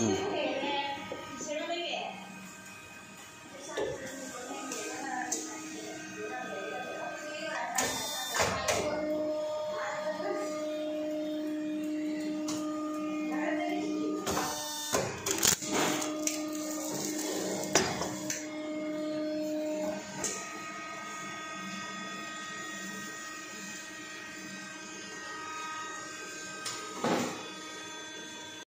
Hum.